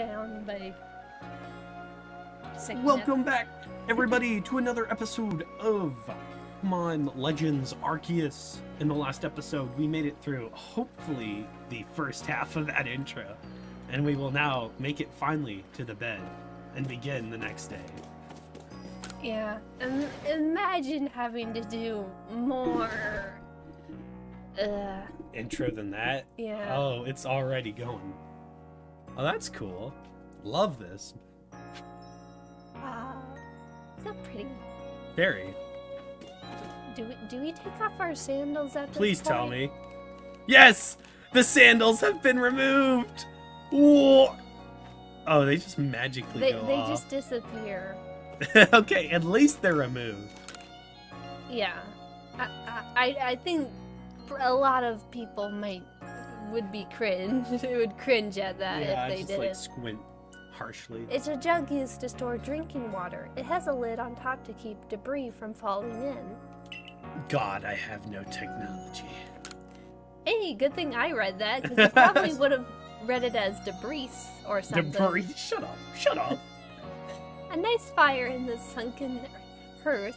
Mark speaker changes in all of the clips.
Speaker 1: down by.
Speaker 2: Welcome back, everybody, to another episode of Pokemon Legends Arceus. In the last episode, we made it through, hopefully, the first half of that intro. And we will now make it finally to the bed and begin the next day.
Speaker 1: Yeah. Im- imagine having to do more. Uh,
Speaker 2: Intro than that?
Speaker 1: yeah.
Speaker 2: Oh, it's already going. Oh, that's cool. Love this.
Speaker 1: Uh, wow. So pretty.
Speaker 2: Very.
Speaker 1: Do we, do we take off our sandals at this
Speaker 2: Please tell me. Yes! The sandals have been removed! Whoa! Oh, they just magically
Speaker 1: They,
Speaker 2: go
Speaker 1: they just disappear.
Speaker 2: okay, at least they're removed.
Speaker 1: Yeah. I, I, I- I think a lot of people might would be cringe. It would cringe at that
Speaker 2: yeah,
Speaker 1: if they
Speaker 2: just
Speaker 1: did
Speaker 2: like squint harshly.
Speaker 1: It's a jug used to store drinking water. It has a lid on top to keep debris from falling in.
Speaker 2: God, I have no technology.
Speaker 1: Hey, good thing I read that, because you probably would have read it as debris or something.
Speaker 2: Debris. Shut up. Shut up.
Speaker 1: A nice fire in the sunken hearth.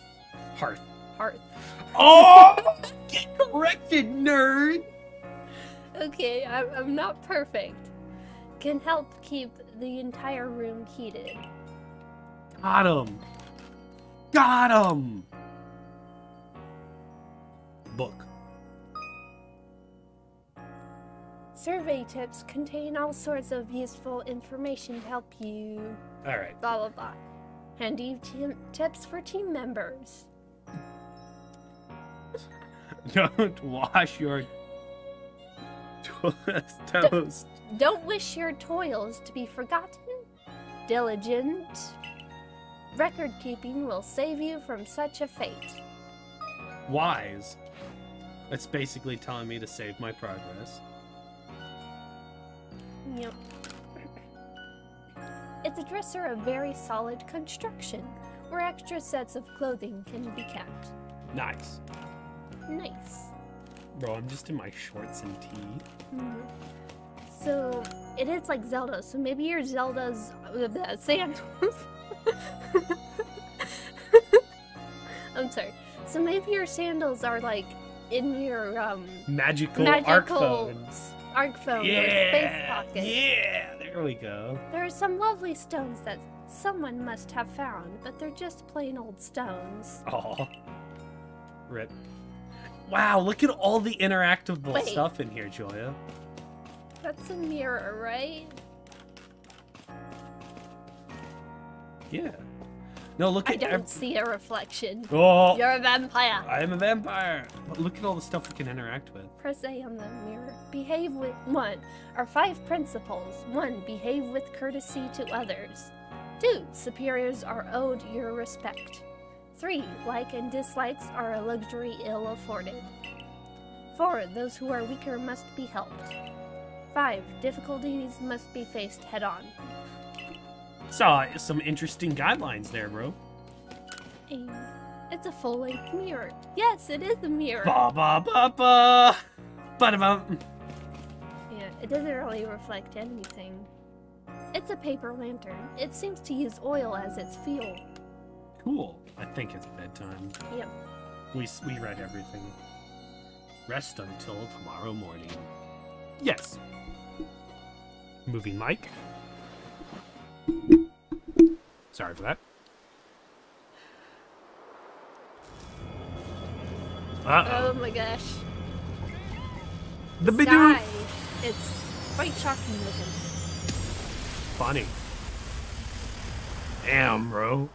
Speaker 2: Hearth.
Speaker 1: Hearth.
Speaker 2: Oh! Get corrected, nerd!
Speaker 1: Okay, I'm, I'm not perfect. Can help keep the entire room heated.
Speaker 2: Got him. Got him. Book.
Speaker 1: Survey tips contain all sorts of useful information to help you.
Speaker 2: All right.
Speaker 1: Blah blah blah. Handy tips for team members.
Speaker 2: Don't wash your to- toast.
Speaker 1: Don't wish your toils to be forgotten. Diligent record keeping will save you from such a fate.
Speaker 2: Wise. It's basically telling me to save my progress.
Speaker 1: Yep. It's a dresser of very solid construction, where extra sets of clothing can be kept.
Speaker 2: Nice.
Speaker 1: Nice.
Speaker 2: Bro, I'm just in my shorts and tee.
Speaker 1: Mhm. So it is like Zelda. So maybe your Zelda's uh, the sandals. I'm sorry. So maybe your sandals are like in your um
Speaker 2: Magical, arc
Speaker 1: magical
Speaker 2: phones.
Speaker 1: arc phone or space
Speaker 2: Yeah.
Speaker 1: pocket.
Speaker 2: Yeah. There we go.
Speaker 1: There are some lovely stones that someone must have found, but they're just plain old stones.
Speaker 2: Oh. Rip. Wow, look at all the interactable
Speaker 1: Wait.
Speaker 2: stuff in here, Joya.
Speaker 1: That's a mirror, right?
Speaker 2: Yeah. No, look
Speaker 1: I
Speaker 2: at
Speaker 1: I
Speaker 2: don't
Speaker 1: see a reflection.
Speaker 2: Oh,
Speaker 1: You're a vampire.
Speaker 2: I am a vampire. But look at all the stuff we can interact with.
Speaker 1: Press A on the mirror. Behave with one. Our five principles. One, behave with courtesy to others. Two, superiors are owed your respect. Three, like and dislikes are a luxury ill afforded. Four, those who are weaker must be helped. Five, difficulties must be faced head on.
Speaker 2: Saw some interesting guidelines there, bro.
Speaker 1: It's a full length mirror. Yes, it is a mirror.
Speaker 2: Ba ba ba ba. Ba bum.
Speaker 1: Yeah, it doesn't really reflect anything. It's a paper lantern. It seems to use oil as its fuel.
Speaker 2: Cool. I think it's bedtime.
Speaker 1: Yep.
Speaker 2: We we read everything. Rest until tomorrow morning. Yes. Moving mic. Sorry for that. Uh
Speaker 1: Oh
Speaker 2: oh.
Speaker 1: my gosh.
Speaker 2: The. Bidoof.
Speaker 1: It's quite shocking looking.
Speaker 2: Funny. Damn, bro.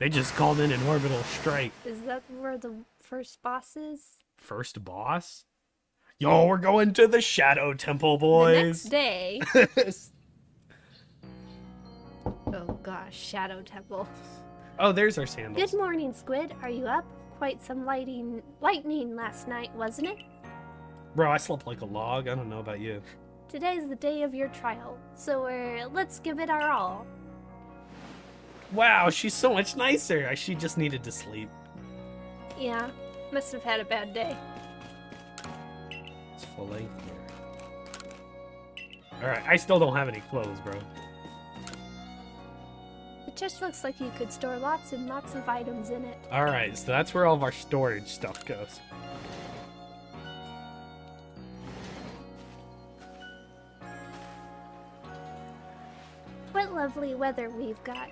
Speaker 2: They just called in an orbital strike.
Speaker 1: Is that where the first boss is?
Speaker 2: First boss? Yo, we're going to the Shadow Temple, boys.
Speaker 1: The next day. Oh gosh, Shadow Temple.
Speaker 2: oh, there's our sandals.
Speaker 1: Good morning, Squid. Are you up? Quite some lighting lightning last night, wasn't it?
Speaker 2: Bro, I slept like a log. I don't know about you.
Speaker 1: Today's the day of your trial, so uh, let's give it our all.
Speaker 2: Wow, she's so much nicer. She just needed to sleep.
Speaker 1: Yeah, must have had a bad day.
Speaker 2: It's full length here. Alright, I still don't have any clothes, bro.
Speaker 1: It just looks like you could store lots and lots of items in it.
Speaker 2: All right, so that's where all of our storage stuff goes.
Speaker 1: What lovely weather we've got.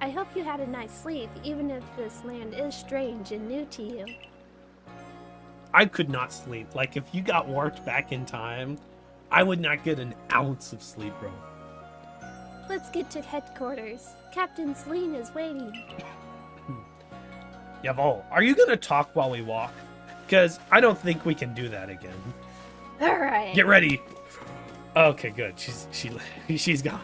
Speaker 1: I hope you had a nice sleep, even if this land is strange and new to you.
Speaker 2: I could not sleep. Like, if you got warped back in time, I would not get an ounce of sleep, bro.
Speaker 1: Let's get to headquarters. Captain Cyllene is waiting.
Speaker 2: Yavol, are you gonna talk while we walk? Because I don't think we can do that again.
Speaker 1: Alright.
Speaker 2: Get ready. Okay, good. She's she she's gone.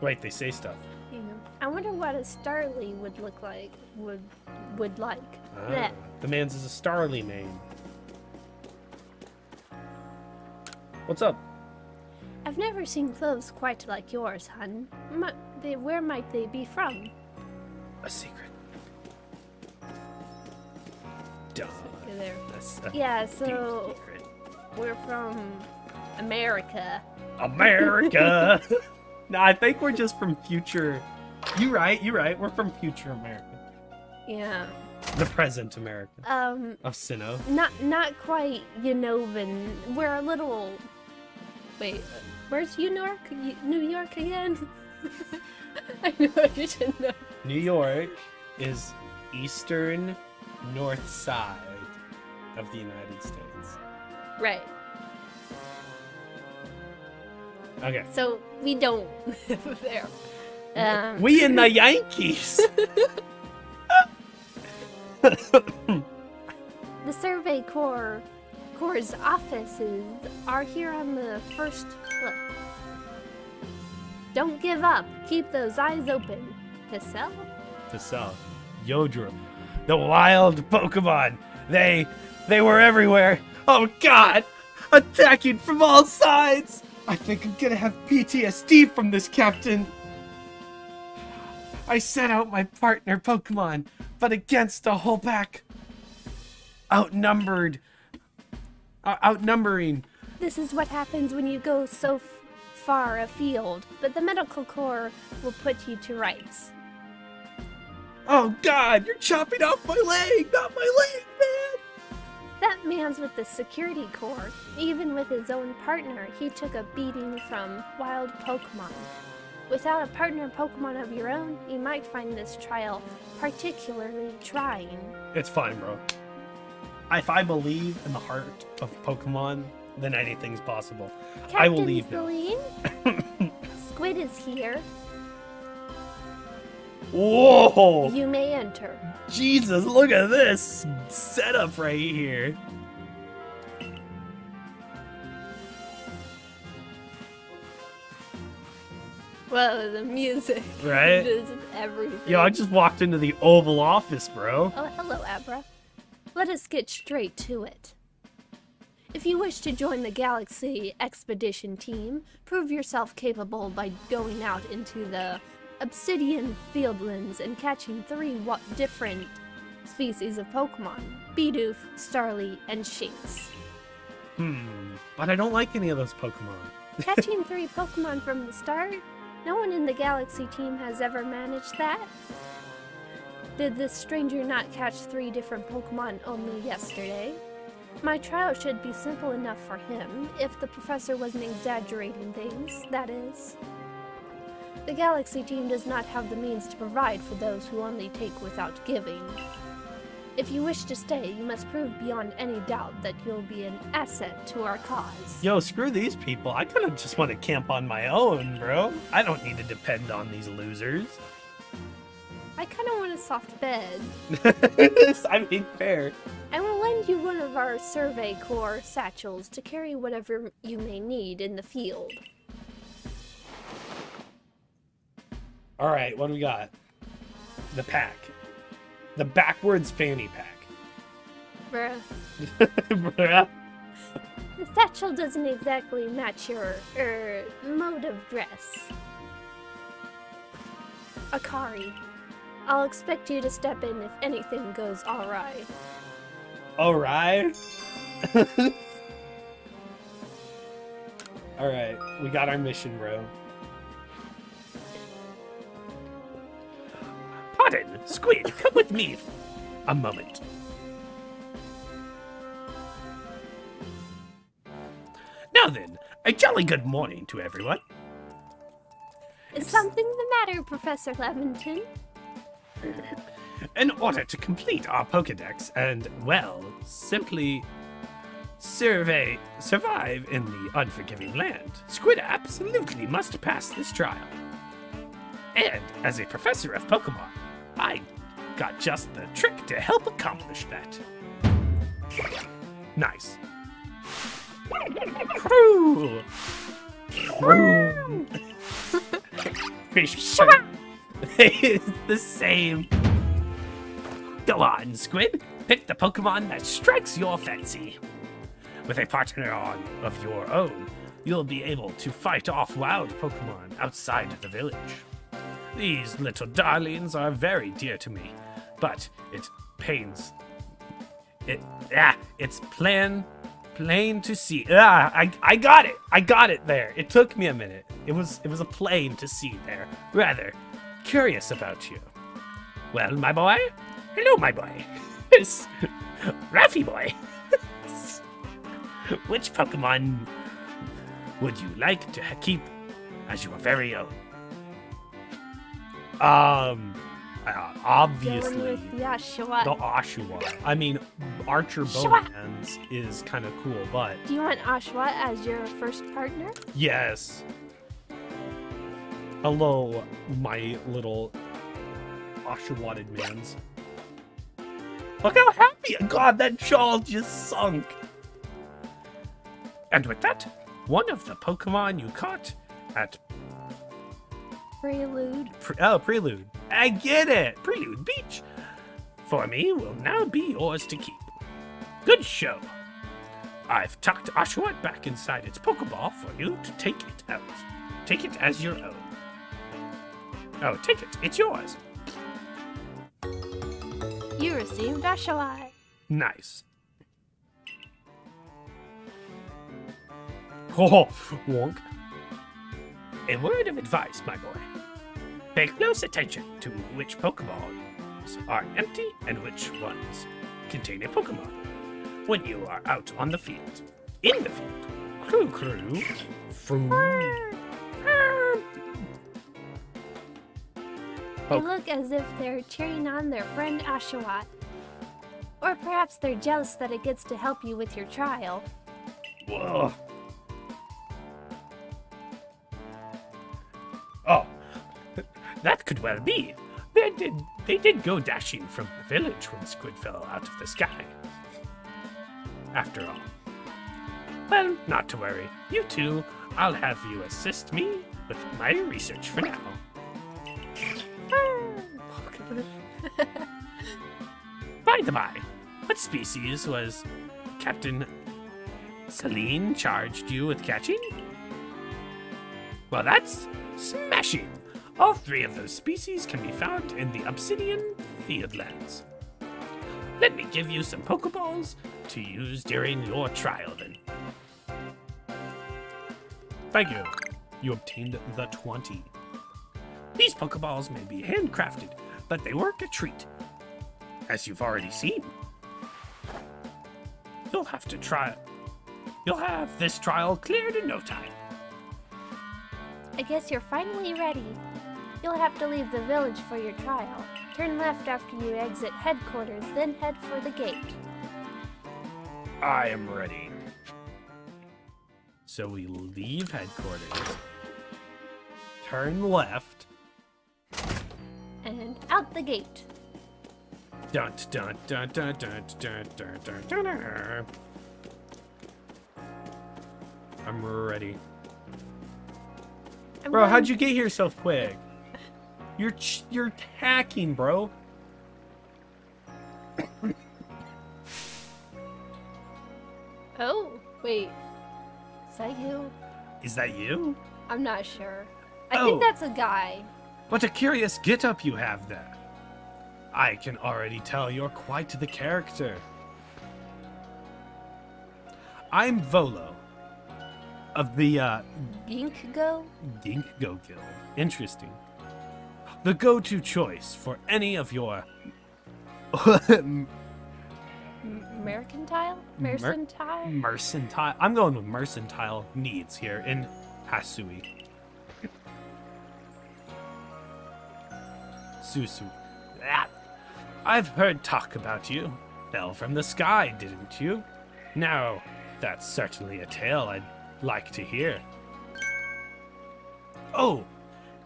Speaker 2: Wait, they say stuff.
Speaker 1: Yeah. I wonder what a Starly would look like. Would would like.
Speaker 2: Ah,
Speaker 1: Blech.
Speaker 2: the man's is a Starly name. What's up?
Speaker 1: I've never seen clothes quite like yours, hun. Mi- they, where might they be from?
Speaker 2: A secret. Duh.
Speaker 1: There. Yeah, so we're from America.
Speaker 2: America. no, I think we're just from future. You right. You right. We're from future America.
Speaker 1: Yeah.
Speaker 2: The present America
Speaker 1: Um,
Speaker 2: of Sinnoh.
Speaker 1: not not quite Unovan. We're a little. Wait, where's New York? New York again? I know I should know.
Speaker 2: New York is eastern north side of the United States.
Speaker 1: Right.
Speaker 2: Okay.
Speaker 1: So we don't live there. Um,
Speaker 2: we in the Yankees.
Speaker 1: The Survey Corps Corps' offices are here on the first floor. Don't give up. Keep those eyes open. Pissel?
Speaker 2: to sell. Yodra. The wild Pokemon. They they were everywhere. Oh god! Attacking from all sides! I think I'm gonna have PTSD from this captain. I sent out my partner Pokemon, but against a whole pack. Outnumbered. Uh, outnumbering.
Speaker 1: This is what happens when you go so far afield, but the Medical Corps will put you to rights.
Speaker 2: Oh god, you're chopping off my leg, not my leg, man!
Speaker 1: That man's with the Security Corps. Even with his own partner, he took a beating from wild Pokemon. Without a partner Pokemon of your own, you might find this trial particularly trying.
Speaker 2: It's fine, bro. If I believe in the heart of Pokemon, then anything's possible. I will
Speaker 1: Captain
Speaker 2: leave now.
Speaker 1: Cyllene? Squid is here.
Speaker 2: Whoa!
Speaker 1: You may enter.
Speaker 2: Jesus, look at this setup right here.
Speaker 1: Whoa, the music.
Speaker 2: Right?
Speaker 1: Just everything.
Speaker 2: Yo, I just walked into the Oval Office, bro.
Speaker 1: Oh, hello, Abra. Let us get straight to it. If you wish to join the Galaxy Expedition team, prove yourself capable by going out into the Obsidian Fieldlands and catching three different species of Pokemon Bidoof, Starly, and Shinx.
Speaker 2: Hmm. But I don't like any of those Pokemon.
Speaker 1: Catching three Pokemon from the start? No one in the Galaxy team has ever managed that. Did this stranger not catch three different Pokemon only yesterday? My trial should be simple enough for him, if the professor wasn't exaggerating things, that is. The Galaxy team does not have the means to provide for those who only take without giving. If you wish to stay, you must prove beyond any doubt that you'll be an asset to our cause.
Speaker 2: Yo, screw these people. I kind of just want to camp on my own, bro. I don't need to depend on these losers.
Speaker 1: I kind of want a soft bed.
Speaker 2: I mean, fair.
Speaker 1: I will lend you one of our Survey Corps satchels to carry whatever you may need in the field.
Speaker 2: All right, what do we got? The pack. The backwards fanny pack.
Speaker 1: Bruh.
Speaker 2: Bruh.
Speaker 1: The satchel doesn't exactly match your, er, mode of dress. Akari, I'll expect you to step in if anything goes awry.
Speaker 2: All right. All right, we got our mission, bro. Pardon, Squid, come with me a moment. Now then, a jolly good morning to everyone.
Speaker 1: Is something the matter, Professor Laventon?
Speaker 2: In order to complete our Pokedex and, well, simply survey survive in the unforgiving land, Squid absolutely must pass this trial. And as a professor of Pokemon, I got just the trick to help accomplish that. Nice. Crew! Crew! Fish it's the same. Go on, Squid. Pick the Pokemon that strikes your fancy. With a partner on of your own, you'll be able to fight off wild Pokemon outside the village. These little darlings are very dear to me, but it pains. It ah, it's plain, plain to see. Ah, I I got it. I got it there. It took me a minute. It was it was a plain to see there. Rather curious about you. Well, my boy. Hello, my boy. It's Raffy boy. Which Pokemon would you like to keep as your very own? Um, uh, obviously, the Oshawott. I mean, Archer
Speaker 1: Shua.
Speaker 2: Is kind of cool, but
Speaker 1: Do you want Ashwa as your first partner?
Speaker 2: yes. Hello, my little Oshawotted mans. Look how happy! God, that jaw just sunk! And with that, one of the Pokemon you caught at
Speaker 1: Prelude.
Speaker 2: Pre- oh, Prelude. I get it. Prelude Beach. For me will now be yours to keep. Good show. I've tucked Oshawott back inside its Pokeball for you to take it out. Take it as your own. Oh, take it. It's yours.
Speaker 1: You received Ashwa.
Speaker 2: Nice. Oh, wonk. A word of advice, my boy. Pay close attention to which Pokeballs are empty and which ones contain a Pokemon when you are out on the field. In the field. Crew, crew. Froo.
Speaker 1: They look as if they're cheering on their friend Oshawott. Or perhaps they're jealous that it gets to help you with your trial.
Speaker 2: Whoa. That could well be. They did, they did go dashing from the village when Squid fell out of the sky. After all. Well, not to worry. You two, I'll have you assist me with my research for now. By the by, what species was Captain Cyllene charged you with catching? Well, that's smashing. All three of those species can be found in the Obsidian Fieldlands. Let me give you some Pokeballs to use during your trial, then. Thank you. You obtained the 20. These Pokeballs may be handcrafted, but they work a treat. As you've already seen. You'll have to try You'll have this trial cleared in no time.
Speaker 1: I guess you're finally ready. You'll have to leave the village for your trial. Turn left after you exit headquarters, then head for the gate.
Speaker 2: I am ready. So we leave headquarters. Turn left.
Speaker 1: And out the gate.
Speaker 2: Dun dun dun dun dun dun dun dun dun. dun. I'm ready.
Speaker 1: I'm
Speaker 2: Bro, how'd you get here so quick? You're ch- you're hacking, bro.
Speaker 1: Oh, wait. Is that you?
Speaker 2: Is that you?
Speaker 1: I'm not sure. I
Speaker 2: Oh.
Speaker 1: think that's a guy.
Speaker 2: What a curious get-up you have there. I can already tell you're quite the character. I'm Volo of the uh,
Speaker 1: Ginkgo?
Speaker 2: Ginkgo Guild. Interesting. The go-to choice for any of your
Speaker 1: mercantile?
Speaker 2: Mer-
Speaker 1: Mercantile?
Speaker 2: mercantile. I'm going with mercantile needs here in Hisui. Susu. Ah, I've heard talk about you. Fell from the sky, didn't you? Now, that's certainly a tale I'd like to hear. Oh,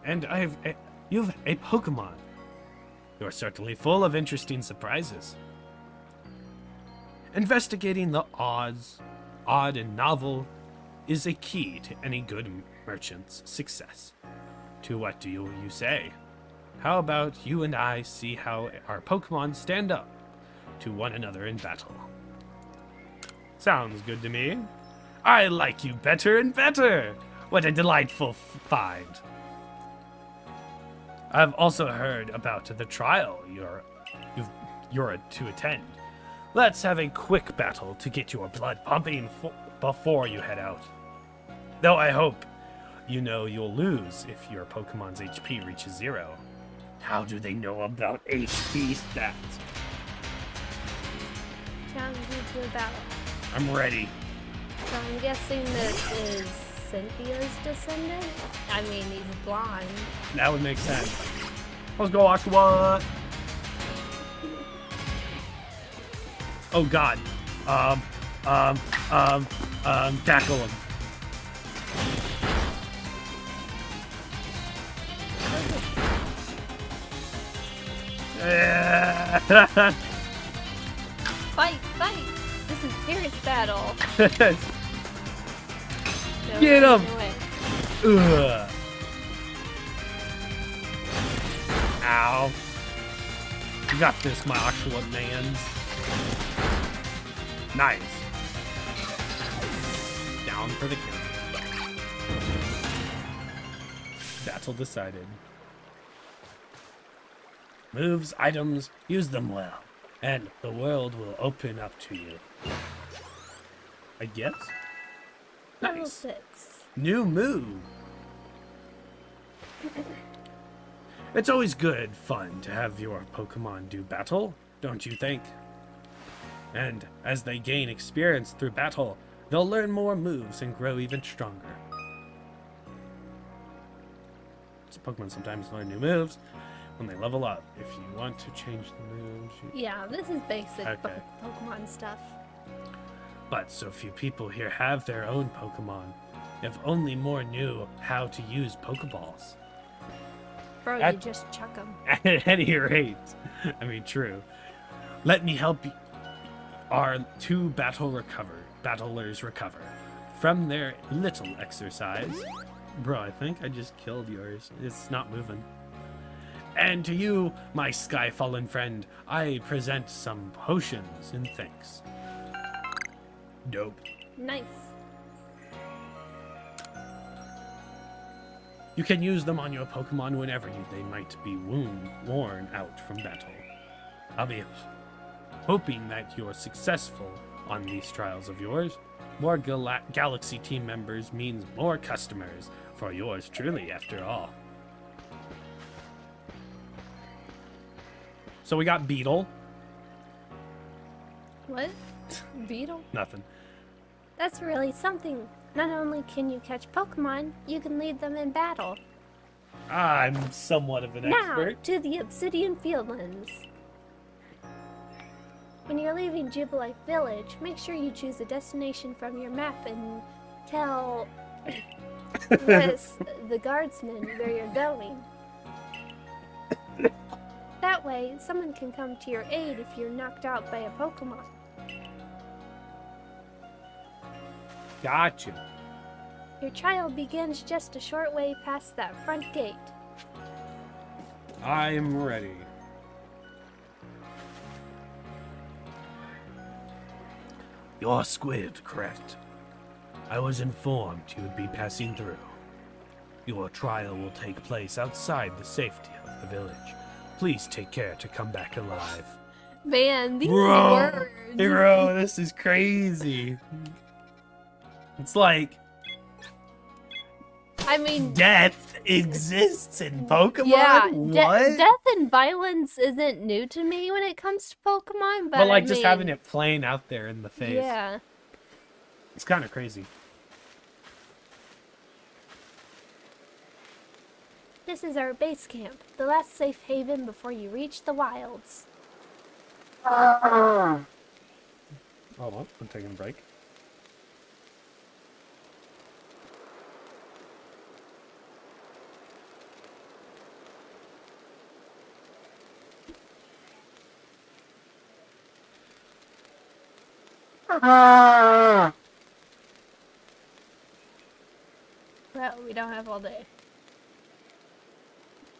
Speaker 2: and I've a, you've a Pokemon. You're certainly full of interesting surprises. Investigating the odds, odd and novel, is a key to any good merchant's success. To what do you, you say? How about you and I see how our Pokemon stand up to one another in battle? Sounds good to me. I like you better and better. What a delightful find. I've also heard about the trial you're you've, you're to attend. Let's have a quick battle to get your blood pumping fo- before you head out. Though I hope you know you'll lose if your Pokemon's HP reaches zero. How do they know about HP stats?
Speaker 1: Challenge you to a battle.
Speaker 2: I'm ready.
Speaker 1: So I'm guessing this is Cynthia's descendant? I mean, he's blonde.
Speaker 2: That would make sense. Let's go, Aqua. Oh God. Um. Um. Um. Um. Tackle him.
Speaker 1: Fight, fight! This is Parent's battle.
Speaker 2: Get
Speaker 1: way.
Speaker 2: Ugh. Ow. You got this, my Aqua mans. Nice. Down for the kill. Battle decided. Moves, items, use them well, and the world will open up to you. I guess? Nice.
Speaker 1: six.
Speaker 2: New move. It's always good fun to have your Pokemon do battle, don't you think? And as they gain experience through battle, they'll learn more moves and grow even stronger. So Pokemon sometimes learn new moves when they level up. If you want to change the moves, you
Speaker 1: Yeah, this is basic
Speaker 2: Okay.
Speaker 1: Pokemon stuff.
Speaker 2: But so few people here have their own Pokemon. If only more knew how to use Pokeballs.
Speaker 1: Bro,
Speaker 2: At-
Speaker 1: you just chuck them.
Speaker 2: At any rate, I mean, true. Let me help our two battle recover battlers recover from their little exercise. Bro, I think I just killed yours. It's not moving. And to you, my sky fallen friend, I present some potions and thanks. Dope.
Speaker 1: Nice.
Speaker 2: You can use them on your Pokemon whenever you, they might be wound, worn out from battle. I'll be hoping that you're successful on these trials of yours. More Gala- Galaxy team members means more customers for yours truly, after all. So we got Beetle.
Speaker 1: What? Beetle?
Speaker 2: Nothing.
Speaker 1: That's really something. Not only can you catch Pokemon, you can lead them in battle.
Speaker 2: I'm somewhat of an
Speaker 1: Now,
Speaker 2: expert.
Speaker 1: to the Obsidian Fieldlands. When you're leaving Jubilife Village, make sure you choose a destination from your map and tell this, the guardsman where you're going. That way, someone can come to your aid if you're knocked out by a Pokemon.
Speaker 2: Gotcha.
Speaker 1: Your trial begins just a short way past that front gate.
Speaker 2: I'm ready. You're Squid, correct? I was informed you would be passing through. Your trial will take place outside the safety of the village. Please take care to come back alive.
Speaker 1: Man, these
Speaker 2: Bro,
Speaker 1: words.
Speaker 2: Bro, this is crazy. It's like
Speaker 1: I I mean,
Speaker 2: Death exists in Pokemon.
Speaker 1: yeah, de- death and violence isn't new to me when it comes to Pokemon, but,
Speaker 2: but like
Speaker 1: I
Speaker 2: just
Speaker 1: mean,
Speaker 2: having it plain out there in the face.
Speaker 1: Yeah.
Speaker 2: It's kind of crazy.
Speaker 1: This is our base camp, the last safe haven before you reach the wilds.
Speaker 2: Hold on, I'm taking a break.
Speaker 1: Well, we don't have all day.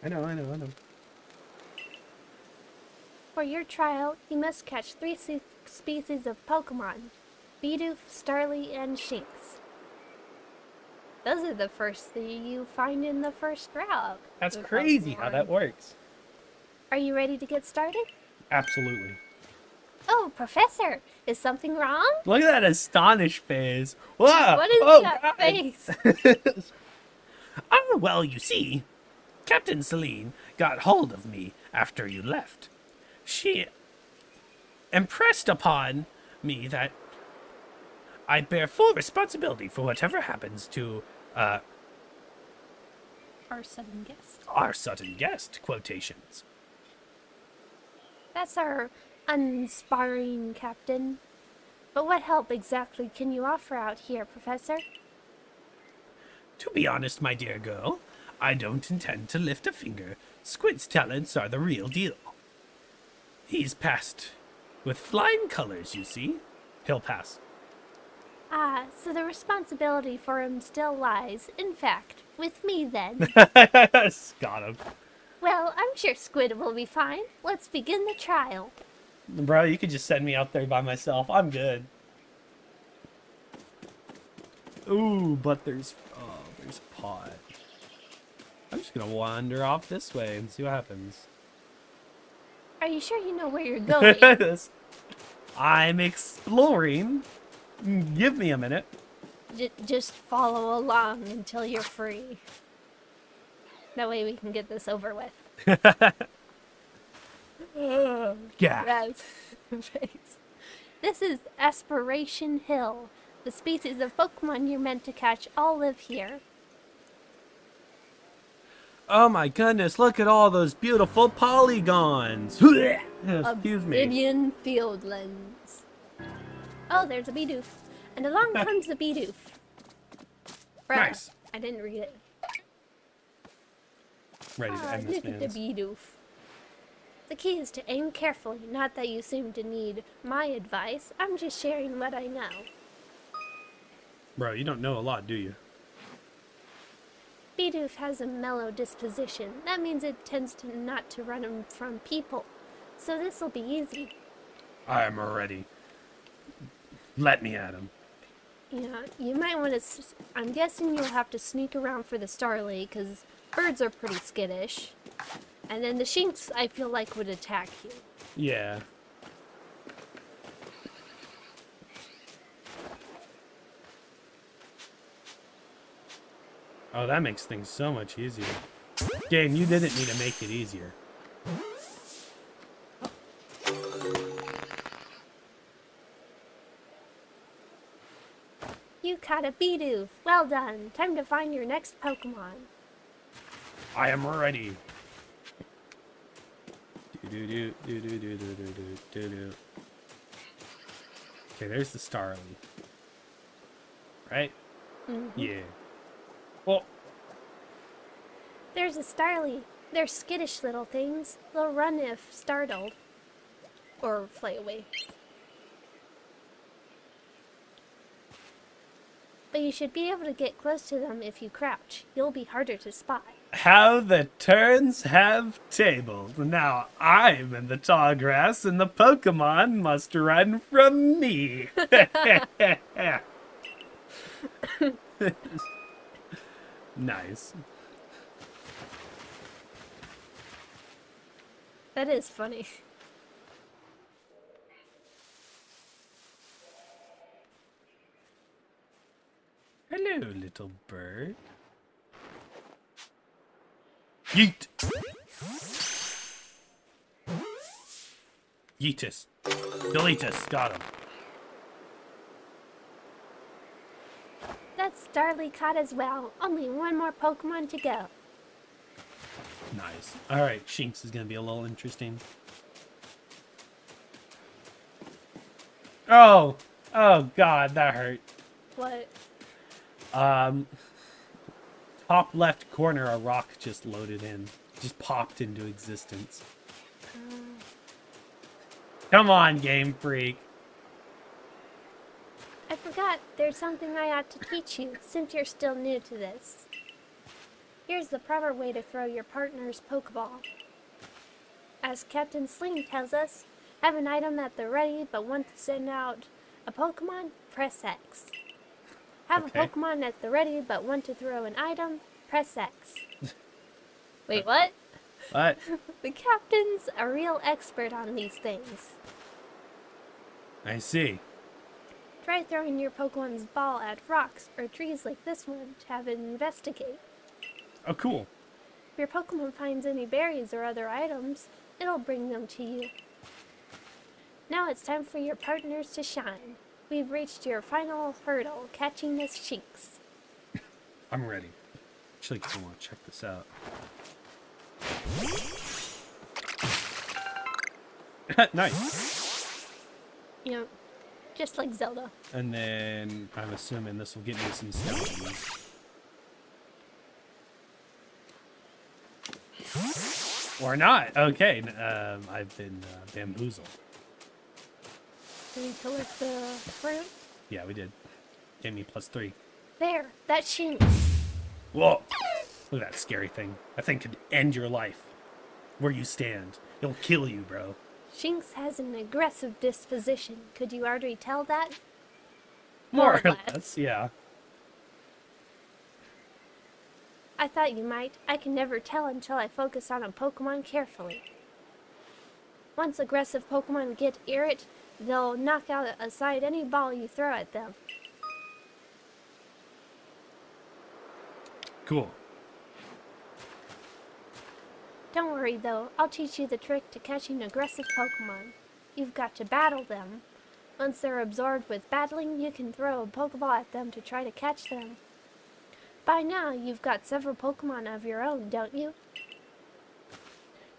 Speaker 2: I know, I know, I know.
Speaker 1: For your trial, you must catch three species of Pokemon Bidoof, Starly, and Shinx. Those are the first three you find in the first route.
Speaker 2: That's
Speaker 1: of
Speaker 2: crazy how that works.
Speaker 1: Are you ready to get started?
Speaker 2: Absolutely.
Speaker 1: Oh, Professor, is something wrong?
Speaker 2: Look at that astonished face. Whoa!
Speaker 1: What is
Speaker 2: oh,
Speaker 1: that
Speaker 2: God.
Speaker 1: face?
Speaker 2: oh, well, you see, Captain Cyllene got hold of me after you left. She impressed upon me that I bear full responsibility for whatever happens to uh,
Speaker 1: Our sudden guest.
Speaker 2: our sudden guest. Quotations.
Speaker 1: That's our uninspiring captain. But what help exactly can you offer out here, Professor?
Speaker 2: To be honest, my dear girl, I don't intend to lift a finger. Squid's talents are the real deal. He's passed with flying colors, you see. He'll pass.
Speaker 1: Ah, so the responsibility for him still lies, in fact, with me then.
Speaker 2: Got him.
Speaker 1: well, I'm sure Squid will be fine. Let's begin the trial.
Speaker 2: Bro, you could just send me out there by myself. I'm good. Ooh, but there's oh, there's a pot. I'm just gonna wander off this way and see what happens.
Speaker 1: Are you sure you know where you're going?
Speaker 2: I'm exploring. Give me a minute.
Speaker 1: J- just follow along until you're free. That way we can get this over with.
Speaker 2: Yeah.
Speaker 1: That's. This is Aspiration Hill. The species of Pokemon you're meant to catch all live here.
Speaker 2: Oh my goodness, look at all those beautiful polygons. Excuse me.
Speaker 1: Obsidian Fieldlands. Oh, there's a Bidoof. And along comes the Bidoof. Bruh,
Speaker 2: Nice.
Speaker 1: I didn't read it.
Speaker 2: Ready to
Speaker 1: Ah,
Speaker 2: end this
Speaker 1: look at the. Bidoof. The key is to aim carefully, not that you seem to need my advice. I'm just sharing what I know.
Speaker 2: Bro, you don't know a lot, do you?
Speaker 1: Bidoof has a mellow disposition. That means it tends to not to run him from people. So this'll be easy.
Speaker 2: I am ready. Let me at him.
Speaker 1: Yeah, you might want to. I'm guessing you'll have to sneak around for the Starly, because birds are pretty skittish. And then the Shinx, I feel like, would attack you.
Speaker 2: Yeah. Oh, that makes things so much easier. Game, you didn't need to make it easier.
Speaker 1: You caught a Bidoof. Well done. Time to find your next Pokemon.
Speaker 2: I am ready. Do do do do do do do do do do. Okay, there's the Starly. Right? Mm-hmm. Yeah. Well,
Speaker 1: There's a Starly. They're skittish little things. They'll run if startled. Or fly away. But you should be able to get close to them if you crouch. You'll be harder to spot.
Speaker 2: How the turns have tabled. Now I'm in the tall grass and the Pokemon must run from me. nice.
Speaker 1: That is funny.
Speaker 2: Hello, little bird. Yeet. Yeetus. Deletus. Got him.
Speaker 1: That's Darly caught as well. Only one more Pokemon to go.
Speaker 2: Nice. Alright, Shinx is gonna be a little interesting. Oh! Oh god, that hurt.
Speaker 1: What?
Speaker 2: Um, top left corner, a rock just loaded in. Just popped into existence. Uh. Come on, Game Freak.
Speaker 1: I forgot there's something I ought to teach you since you're still new to this. Here's the proper way to throw your partner's Pokeball. As Captain Cyllene tells us, have an item at the ready but want to send out a Pokemon, press X. Have
Speaker 2: Okay.
Speaker 1: a Pokemon at the ready but want to throw an item, press X. Wait, what?
Speaker 2: What?
Speaker 1: The captain's a real expert on these things.
Speaker 2: I see.
Speaker 1: Try throwing your Pokemon's ball at rocks or trees like this one to have it investigate.
Speaker 2: Oh, cool.
Speaker 1: If your Pokemon finds any berries or other items, it'll bring them to you. Now it's time for your partners to shine. We've reached your final hurdle, catching this Shinx.
Speaker 2: I'm ready. Actually, I want to check this out. nice.
Speaker 1: You know, just like Zelda.
Speaker 2: And then I'm assuming this will get me some stones. Or not. Okay. Um, I've been uh, bamboozled.
Speaker 1: Do we collect the fruit?
Speaker 2: Yeah, we did. Gave me plus three.
Speaker 1: There, that Shinx.
Speaker 2: Whoa! Look at that scary thing. That thing could end your life. Where you stand. It'll kill you, bro.
Speaker 1: Shinx has an aggressive disposition. Could you already tell that?
Speaker 2: More
Speaker 1: More or
Speaker 2: less, yeah.
Speaker 1: I thought you might. I can never tell until I focus on a Pokemon carefully. Once aggressive Pokemon get irrit, they'll knock out aside any ball you throw at them.
Speaker 2: Cool.
Speaker 1: Don't worry though, I'll teach you the trick to catching aggressive Pokemon. You've got to battle them. Once they're absorbed with battling, you can throw a Pokeball at them to try to catch them. By now, you've got several Pokemon of your own, don't you?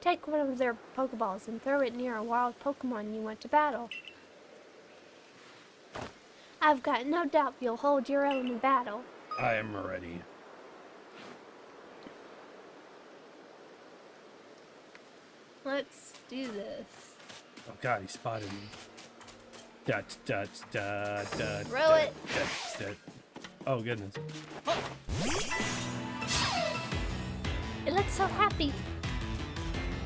Speaker 1: Take one of their Pokeballs and throw it near a wild Pokemon you want to battle. I've got no doubt you'll hold your own in battle.
Speaker 2: I am ready.
Speaker 1: Let's do this.
Speaker 2: Oh god, he spotted me. Da, da, da, da,
Speaker 1: Throw
Speaker 2: da,
Speaker 1: it.
Speaker 2: da, da. Oh goodness.
Speaker 1: It looks so happy.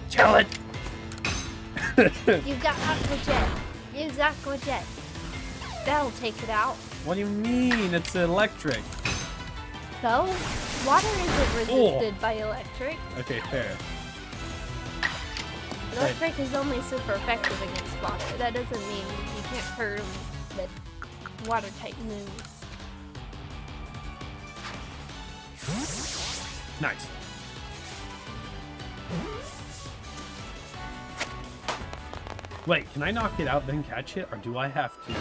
Speaker 2: Kill it!
Speaker 1: You've got Aqua Jet. Use Aqua Jet. That'll take it out.
Speaker 2: What do you mean? It's electric.
Speaker 1: So, water isn't
Speaker 2: Oh.
Speaker 1: resisted by electric.
Speaker 2: Okay, fair.
Speaker 1: Electric is only super effective against water. That doesn't mean you can't hurt 'em with water type moves.
Speaker 2: Nice. Wait, can I knock it out then catch it, or do I have to?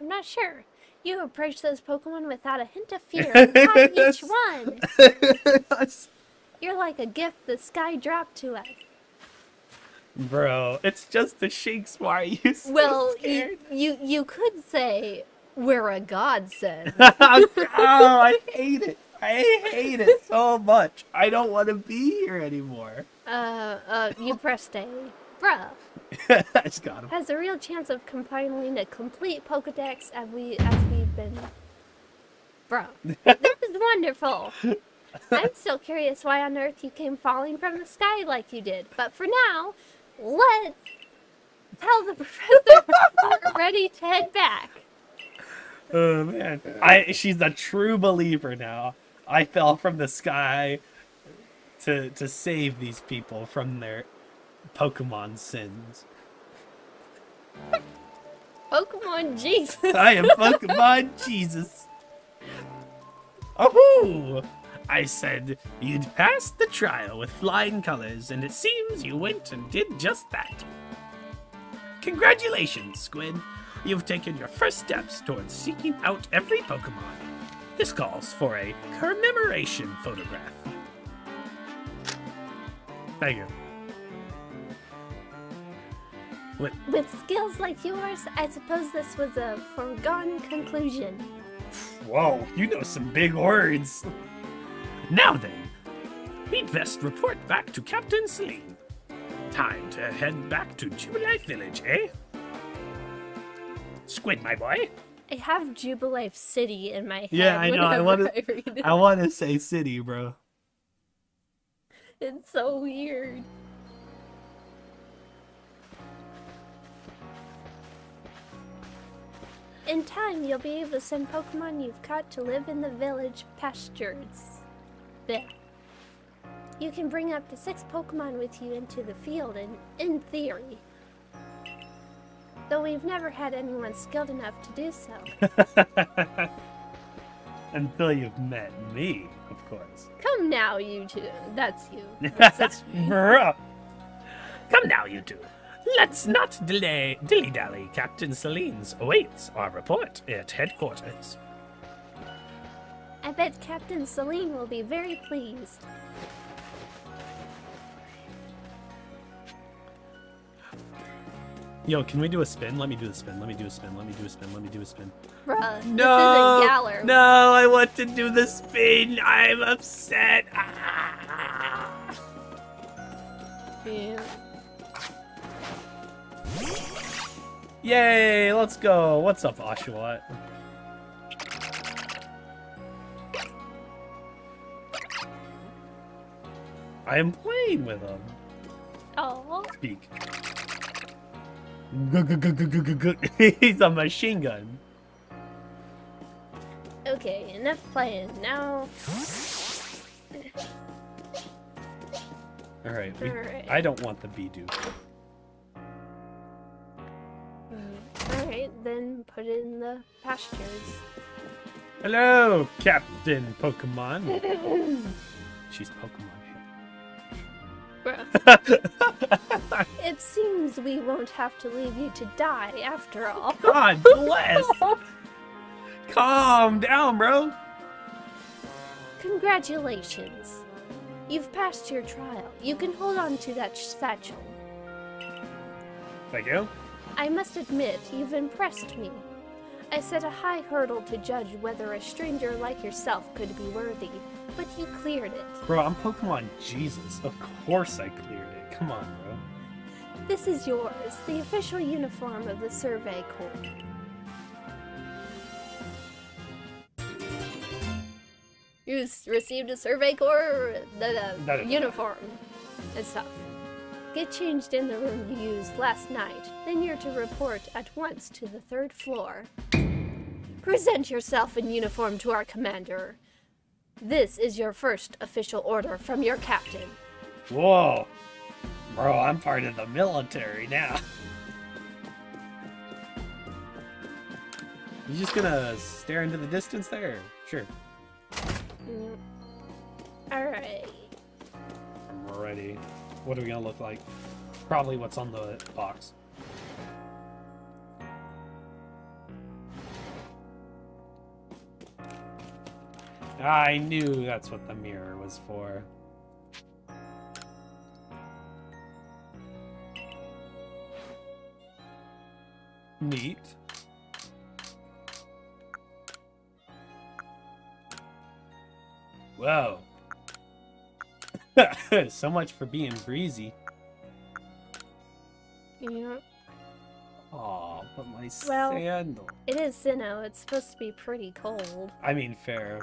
Speaker 1: I'm not sure. You approach those Pokemon without a hint of fear caught each one. You're like a gift the sky dropped to us.
Speaker 2: Bro, it's just the Shinx. Why are you so
Speaker 1: Well,
Speaker 2: scared?
Speaker 1: you, you you could say we're a godsend.
Speaker 2: oh, I hate it. I hate it so much. I don't want to be here anymore.
Speaker 1: Uh, uh, you pressed A. Bruh.
Speaker 2: I just got him.
Speaker 1: Has a real chance of compiling a complete Pokedex as we as we've been. Bruh. this is wonderful. I'm still curious why on earth you came falling from the sky like you did. But for now, let's tell the professor we're ready to head back.
Speaker 2: Oh man, I she's a true believer now. I fell from the sky to to save these people from their Pokemon sins.
Speaker 1: Pokemon Jesus.
Speaker 2: I am Pokemon Jesus. Oh, I said you'd passed the trial with flying colors, and it seems you went and did just that. Congratulations, Squid. You've taken your first steps towards seeking out every Pokemon. This calls for a commemoration photograph. Thank you. What?
Speaker 1: With skills like yours, I suppose this was a foregone conclusion.
Speaker 2: Whoa, you know some big words. Now then, we'd best report back to Captain Cyllene. Time to head back to Jubilife Village, eh? Squid, my boy.
Speaker 1: I have Jubilife City in my head.
Speaker 2: Yeah, I know, I wanna-
Speaker 1: I read it.
Speaker 2: I want to say city, bro.
Speaker 1: It's so weird. In time, you'll be able to send Pokemon you've caught to live in the village pastures. There. You can bring up to six Pokemon with you into the field, in, in theory. Though we've never had anyone skilled enough to do so.
Speaker 2: Until you've met me, of course.
Speaker 1: Come now, you two. That's you. That's,
Speaker 2: Bruh. Come now, you two. Let's not delay dilly dally. Captain Cyllene's awaits our report at headquarters.
Speaker 1: I bet Captain Cyllene will be very pleased.
Speaker 2: Yo, can we do a spin? Let me do a spin. Let me do a spin. Let me do a spin. Let me do a spin.
Speaker 1: Bruh,
Speaker 2: No,
Speaker 1: this isn't Galar.
Speaker 2: no, I want to do the spin. I'm upset. Ah.
Speaker 1: Yeah.
Speaker 2: Yay, let's go. What's up, Oshawott? I am playing with him.
Speaker 1: Oh,
Speaker 2: Speak. He's a machine gun.
Speaker 1: okay, enough playing. Now,
Speaker 2: Alright, we-
Speaker 1: Alright.
Speaker 2: I don't want the Bidoof.
Speaker 1: Mm, alright, then put it in the pastures.
Speaker 2: Hello, Captain Pokemon. She's Pokemon
Speaker 1: It seems we won't have to leave you to die after all.
Speaker 2: God bless. Calm down, bro.
Speaker 1: Congratulations. You've passed your trial. You can hold on to that satchel.
Speaker 2: Thank you.
Speaker 1: I must admit, you've impressed me. I set a high hurdle to judge whether a stranger like yourself could be worthy, but you cleared it.
Speaker 2: Bro, I'm Pokemon Jesus. Of course I cleared it. Come on, bro.
Speaker 1: This is yours, the official uniform of the Survey Corps. You received a Survey Corps the, the uniform and stuff. Get changed in the room you used last night, then you're to report at once to the third floor. Present yourself in uniform to our commander. This is your first official order from your captain.
Speaker 2: Whoa. Bro, I'm part of the military now. You just gonna stare into the distance there? Sure.
Speaker 1: Mm, Alright.
Speaker 2: I'm ready. What are we gonna look like? Probably what's on the box. I knew that's what the mirror was for. Neat. Whoa. so much for being breezy.
Speaker 1: Yeah.
Speaker 2: Aw, but my
Speaker 1: Well-
Speaker 2: sandal.
Speaker 1: It is Sinnoh. It's supposed to be pretty cold.
Speaker 2: I mean, fair.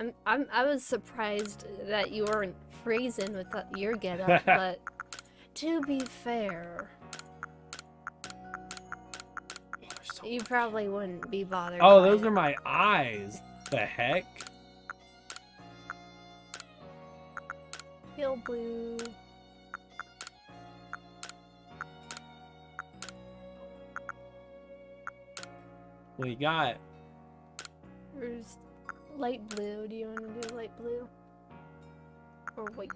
Speaker 1: I'm, I'm I was surprised that you weren't freezing with that, your getup, but to be fair, you probably wouldn't be bothered.
Speaker 2: Oh, those
Speaker 1: it.
Speaker 2: are my eyes. The heck?
Speaker 1: Pale blue.
Speaker 2: What you got?
Speaker 1: There's light blue. Do you want to do light blue? Or white?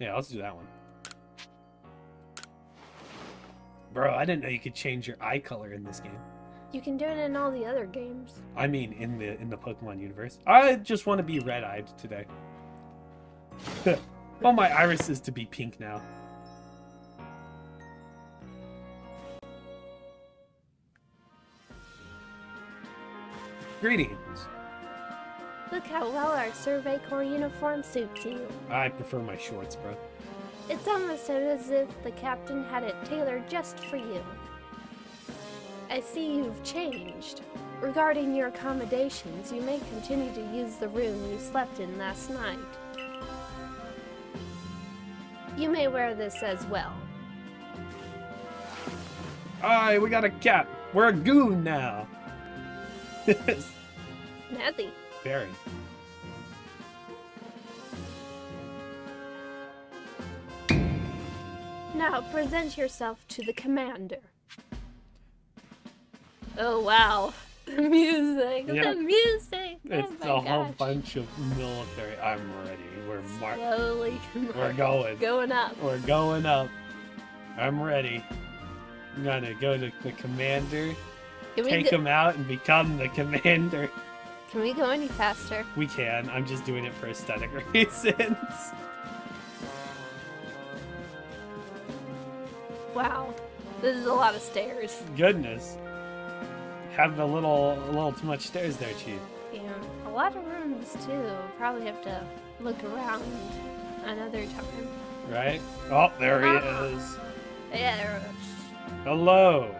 Speaker 2: Yeah, let's do that one. Bro, I didn't know you could change your eye color in this game.
Speaker 1: You can do it in all the other games.
Speaker 2: I mean, in the in the Pokemon universe. I just want to be red-eyed today. well, my iris is to be pink now. Greetings.
Speaker 1: Look how well our Survey Corps uniform suits you.
Speaker 2: I prefer my shorts, bro.
Speaker 1: It's almost as if the captain had it tailored just for you. I see you've changed. Regarding your accommodations, you may continue to use the room you slept in last night. You may wear this as well.
Speaker 2: Alright, we got a cat. We're a goon now.
Speaker 1: Snazzy.
Speaker 2: Very.
Speaker 1: Now present yourself to the commander. Oh wow. The music,
Speaker 2: Yeah.
Speaker 1: the music.
Speaker 2: Oh it's
Speaker 1: oh my
Speaker 2: a whole bunch of military. I'm ready. We're mar-
Speaker 1: Slowly
Speaker 2: We're going.
Speaker 1: going up.
Speaker 2: We're going up. I'm ready. I'm gonna go to the commander,
Speaker 1: Can
Speaker 2: take
Speaker 1: go,
Speaker 2: him out, and become the commander.
Speaker 1: can we go any faster?
Speaker 2: We can. I'm just doing it for aesthetic reasons.
Speaker 1: Wow. This is a lot of stairs.
Speaker 2: Goodness. Have a little, a little too much stairs there, Chief.
Speaker 1: Yeah. A lot of rooms too. Probably have to look around another time.
Speaker 2: Right? Oh, there he
Speaker 1: Ah.
Speaker 2: is.
Speaker 1: Yeah.
Speaker 2: Hello.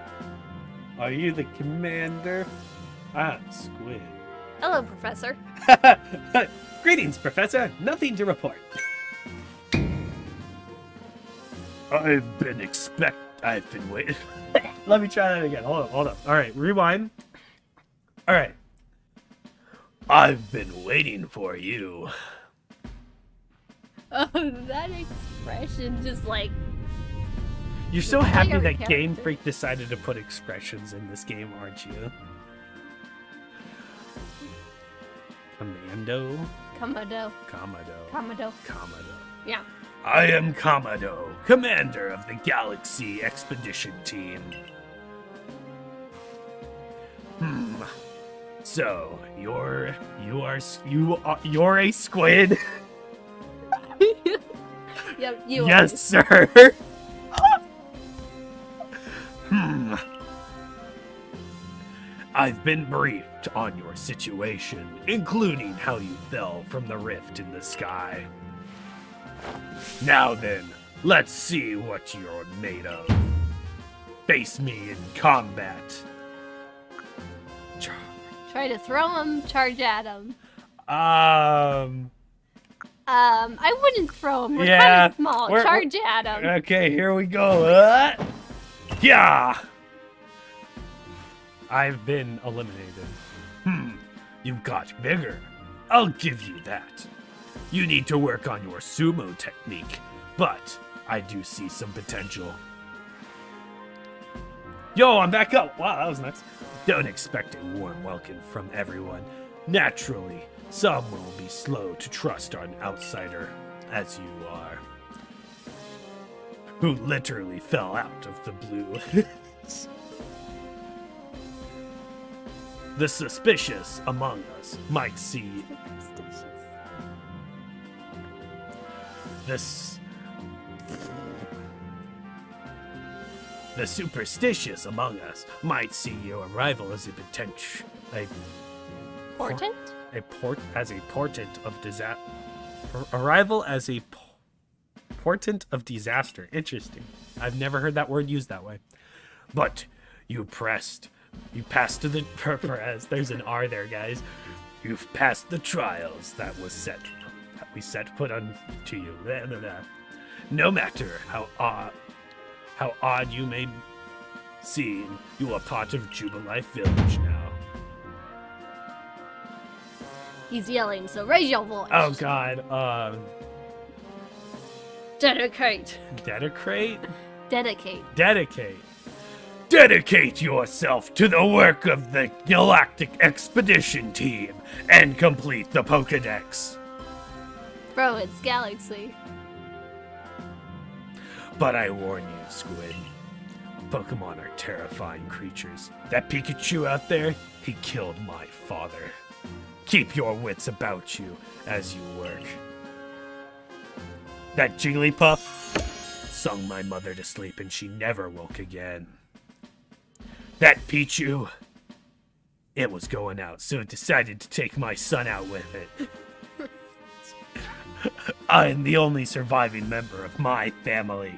Speaker 2: Are you the commander? I'm Squid.
Speaker 1: Hello, Professor.
Speaker 2: Greetings, Professor. Nothing to report. I've been expect. I've been waiting. Let me try that again. Hold on, hold on. All right, rewind. All right. I've been waiting for you.
Speaker 1: Oh, that expression just like
Speaker 2: You're so happy that Game. Freak decided to put expressions in this game, aren't you? Commando. Commando,
Speaker 1: Komodo.
Speaker 2: Commando.
Speaker 1: Yeah.
Speaker 2: I am Commando, commander of the Galaxy Expedition Team. Hmm. So you're you are you are you're a squid.
Speaker 1: Yep, you
Speaker 2: yes, sir. hmm. I've been briefed on your situation, including how you fell from the rift in the sky. Now then, let's see what you're made of. Face me in combat.
Speaker 1: Try to throw him, charge at him.
Speaker 2: Um.
Speaker 1: Um, I wouldn't throw him. We're
Speaker 2: Yeah,
Speaker 1: kind of small. charge at him.
Speaker 2: Okay, here we go. Uh, yeah. I've been eliminated. Hmm. You've got bigger. I'll give you that. You need to work on your sumo technique, but I do see some potential. Yo, I'm back up. Wow, that was nice. Don't expect a warm welcome from everyone. Naturally, some will be slow to trust an outsider, as you are who literally fell out of the blue. the suspicious among us might see this. The superstitious among us might see your arrival as a potential, a,
Speaker 1: Important?
Speaker 2: a port as a portent of disaster. Arrival as a po- portent of disaster. Interesting. I've never heard that word used that way. But you pressed. You passed to the Perez. There's an R there, guys. You've passed the trials that was set that we set put on to you. Blah, blah, blah. No matter how odd how odd you may seem, you are part of Jubilife Village now.
Speaker 1: He's yelling, so raise your voice.
Speaker 2: Oh god, um
Speaker 1: Dedicate.
Speaker 2: dedicate?
Speaker 1: Dedicate.
Speaker 2: Dedicate. Dedicate yourself to the work of the Galactic Expedition Team and complete the Pokedex.
Speaker 1: Bro, it's Galaxy.
Speaker 2: But I warn you, Squid. Pokemon are terrifying creatures. That Pikachu out there, he killed my father. Keep your wits about you as you work. That Jigglypuff sung my mother to sleep and she never woke again. That Pichu, it was going out, so it decided to take my son out with it. I am the only surviving member of my family.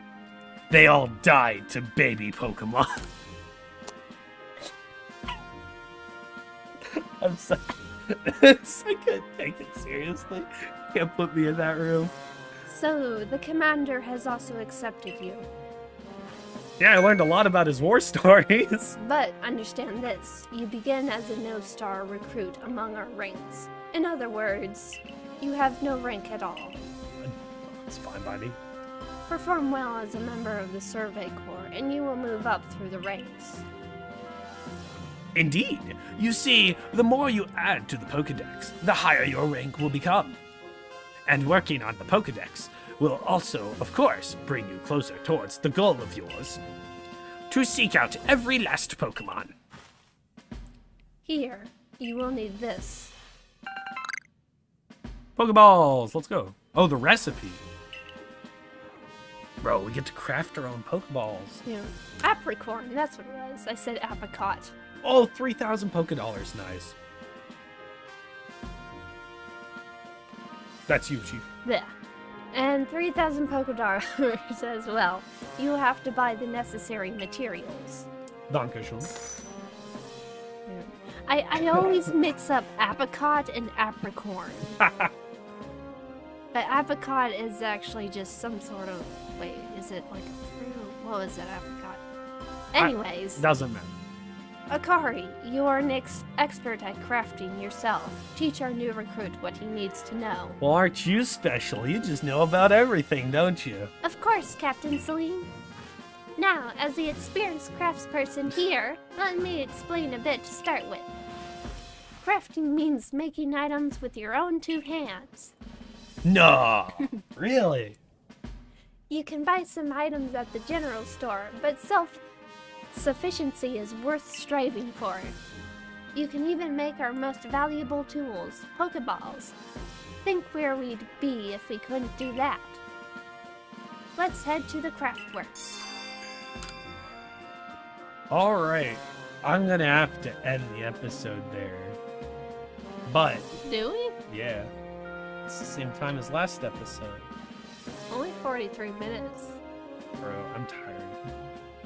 Speaker 2: They all died to baby Pokemon. I'm sorry. I couldn't take it seriously. You can't put me in that room.
Speaker 1: So, the commander has also accepted you.
Speaker 2: Yeah, I learned a lot about his war stories.
Speaker 1: But understand this you begin as a no star recruit among our ranks. In other words, you have no rank at all.
Speaker 2: It's fine by me.
Speaker 1: Perform well as a member of the Survey Corps, and you will move up through the ranks.
Speaker 2: Indeed. You see, the more you add to the Pokedex, the higher your rank will become. And working on the Pokedex will also, of course, bring you closer towards the goal of yours to seek out every last Pokemon.
Speaker 1: Here, you will need this.
Speaker 2: Pokeballs, let's go. Oh, the recipe. Bro, we get to craft our own Pokeballs.
Speaker 1: Yeah. Apricorn, that's what it was. I said apricot.
Speaker 2: Oh, 3,000 Pokedollars, nice. That's you, Chief.
Speaker 1: Yeah. And 3,000 Pokedollars as well. You have to buy the necessary materials.
Speaker 2: Dankeschön.
Speaker 1: I, I always mix up apricot and apricorn. but apricot is actually just some sort of. Wait, is it like a fruit? What was it, apricot? Anyways,
Speaker 2: Doesn't matter.
Speaker 1: Akari, you are an ex- expert at crafting yourself. Teach our new recruit what he needs to know.
Speaker 2: Well, aren't you special? You just know about everything, don't you?
Speaker 1: Of course, Captain Cyllene. Now, as the experienced craftsperson here, let me explain a bit to start with. Crafting means making items with your own two hands.
Speaker 2: No. really?
Speaker 1: You can buy some items at the general store, but self sufficiency is worth striving for. You can even make our most valuable tools, Pokeballs. Think where we'd be if we couldn't do that. Let's head to the craftworks.
Speaker 2: All right. I'm going to have to end the episode there. But,
Speaker 1: Do we?
Speaker 2: yeah. It's the same time as last episode.
Speaker 1: Only 43 minutes.
Speaker 2: Bro, I'm tired.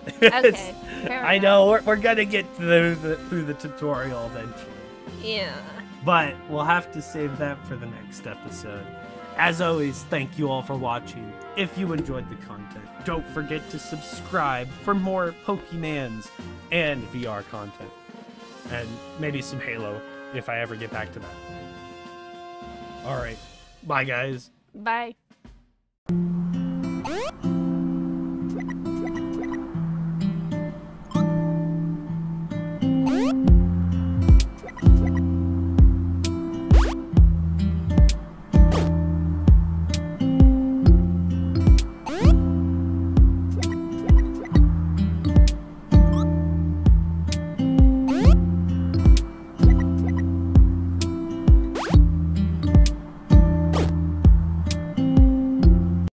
Speaker 1: Okay,
Speaker 2: I know, we're, we're going to get through the, through the tutorial eventually.
Speaker 1: Yeah.
Speaker 2: But we'll have to save that for the next episode. As always, thank you all for watching. If you enjoyed the content, don't forget to subscribe for more Pokemans and VR content. And maybe some Halo if I ever get back to that. Alright. Bye, guys.
Speaker 1: Bye.